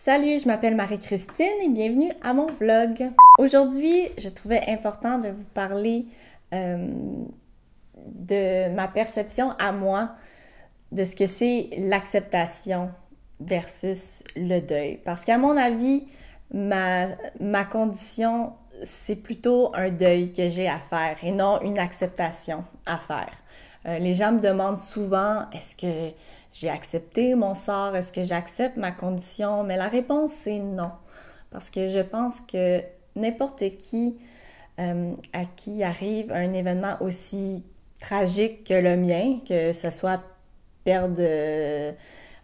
Salut, je m'appelle Marie-Christine et bienvenue à mon vlog. Aujourd'hui, je trouvais important de vous parler euh, de ma perception à moi de ce que c'est l'acceptation versus le deuil. Parce qu'à mon avis, ma, ma condition, c'est plutôt un deuil que j'ai à faire et non une acceptation à faire. Euh, les gens me demandent souvent, est-ce que j'ai accepté mon sort, est-ce que j'accepte ma condition? Mais la réponse, c'est non. Parce que je pense que n'importe qui euh, à qui arrive un événement aussi tragique que le mien, que ce soit perdre euh,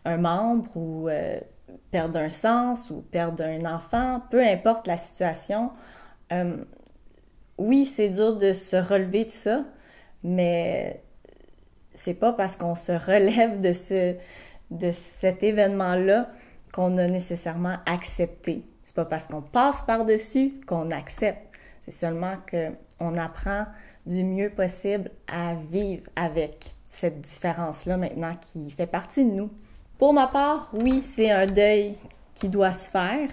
un membre ou euh, perdre un sens ou perdre un enfant, peu importe la situation, oui, c'est dur de se relever de ça, mais c'est pas parce qu'on se relève de, ce, de cet événement-là qu'on a nécessairement accepté. C'est pas parce qu'on passe par-dessus qu'on accepte. C'est seulement qu'on apprend du mieux possible à vivre avec cette différence-là maintenant qui fait partie de nous. Pour ma part, oui, c'est un deuil qui doit se faire.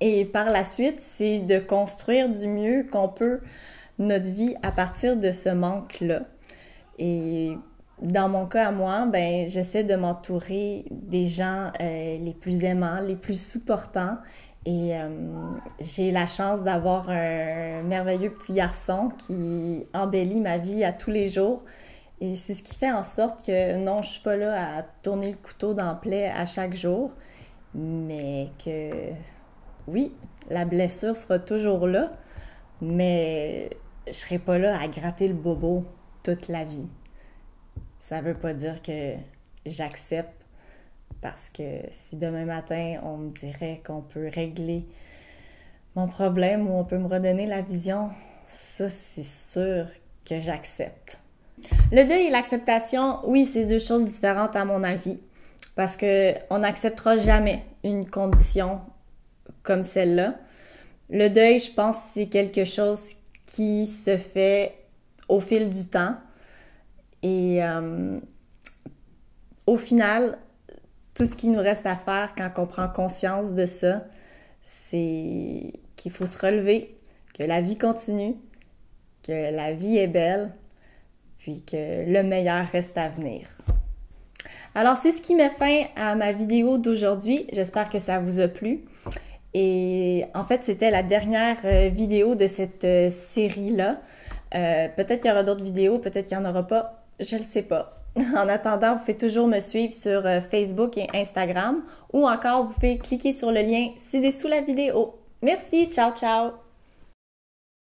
Et par la suite, c'est de construire du mieux qu'on peut notre vie à partir de ce manque-là. Et dans mon cas à moi, ben, j'essaie de m'entourer des gens euh, les plus aimants, les plus supportants. Et euh, j'ai la chance d'avoir un merveilleux petit garçon qui embellit ma vie à tous les jours. Et c'est ce qui fait en sorte que non, je suis pas là à tourner le couteau dans le plaie à chaque jour, mais que oui, la blessure sera toujours là, mais je serai pas là à gratter le bobo toute la vie. Ça veut pas dire que j'accepte parce que si demain matin on me dirait qu'on peut régler mon problème ou on peut me redonner la vision, ça c'est sûr que j'accepte. Le deuil et l'acceptation, oui, c'est deux choses différentes à mon avis parce que on n'acceptera jamais une condition comme celle-là. Le deuil, je pense, c'est quelque chose qui se fait au fil du temps. Et euh, au final, tout ce qu'il nous reste à faire quand on prend conscience de ça, c'est qu'il faut se relever, que la vie continue, que la vie est belle, puis que le meilleur reste à venir. Alors, c'est ce qui met fin à ma vidéo d'aujourd'hui. J'espère que ça vous a plu. Et en fait, c'était la dernière euh, vidéo de cette euh, série-là. Euh, peut-être qu'il y aura d'autres vidéos, peut-être qu'il n'y en aura pas. Je ne le sais pas. En attendant, vous pouvez toujours me suivre sur Facebook et Instagram ou encore vous pouvez cliquer sur le lien ci-dessous la vidéo. Merci, ciao ciao!